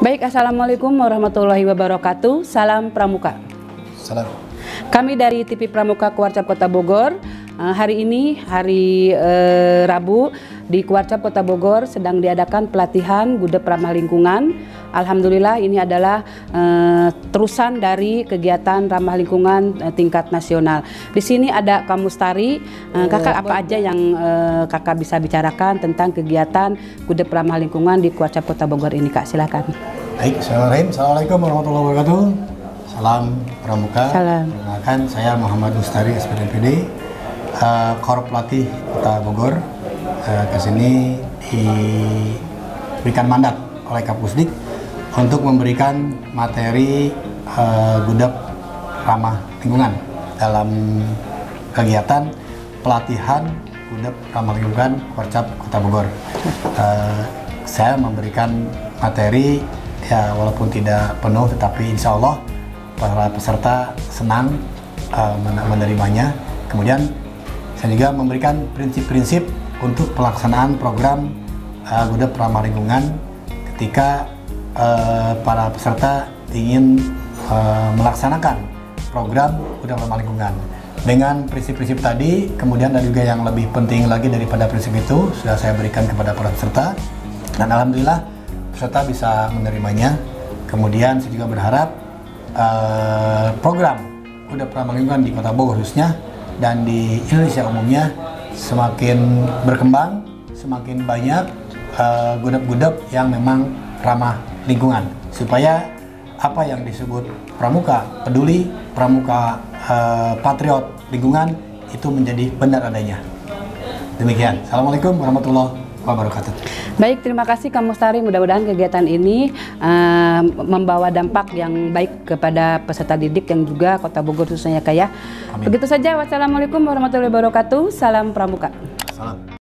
Baik, Assalamualaikum warahmatullahi wabarakatuh. Salam Pramuka. Salam. Kami dari TV Pramuka Kuarcap Kota Bogor. Eh, hari ini hari eh, Rabu di Kuarcap Kota Bogor sedang diadakan pelatihan gudeg ramah lingkungan. Alhamdulillah ini adalah eh, terusan dari kegiatan ramah lingkungan eh, tingkat nasional. Di sini ada Kak Mustari. Eh, kakak apa aja yang eh, kakak bisa bicarakan tentang kegiatan gudeg ramah lingkungan di Kuarcap Kota Bogor ini kak? Silakan. Baik. Assalamualaikum warahmatullahi wabarakatuh. Salam Pramuka. Salam. Perkenalkan, saya Muhammad Mustari, SPDPD, uh, Korup Pelatih Kota Bogor. Uh, ke sini diberikan mandat oleh Kapusdik untuk memberikan materi uh, gudeg ramah lingkungan dalam kegiatan pelatihan gudeg ramah lingkungan Korcap Kota Bogor. Uh, saya memberikan materi ya walaupun tidak penuh tetapi insya Allah para peserta senang uh, men- menerimanya. Kemudian saya juga memberikan prinsip-prinsip untuk pelaksanaan program uh, gudeg ramah lingkungan ketika uh, para peserta ingin uh, melaksanakan program gudeg ramah lingkungan. Dengan prinsip-prinsip tadi kemudian ada juga yang lebih penting lagi daripada prinsip itu sudah saya berikan kepada para peserta. Dan alhamdulillah peserta bisa menerimanya. Kemudian saya juga berharap eh, program udah ramah lingkungan di kota Bogor khususnya dan di Indonesia umumnya semakin berkembang semakin banyak eh, gudeg-gudeg yang memang ramah lingkungan. Supaya apa yang disebut pramuka peduli pramuka eh, patriot lingkungan itu menjadi benar adanya. Demikian. Assalamualaikum warahmatullahi wabarakatuh Baik, terima kasih Kak Mustari. Mudah-mudahan kegiatan ini eh, membawa dampak yang baik kepada peserta didik yang juga Kota Bogor khususnya ya Kak ya. Amin. Begitu saja. Wassalamualaikum warahmatullahi wabarakatuh. Salam Pramuka. salam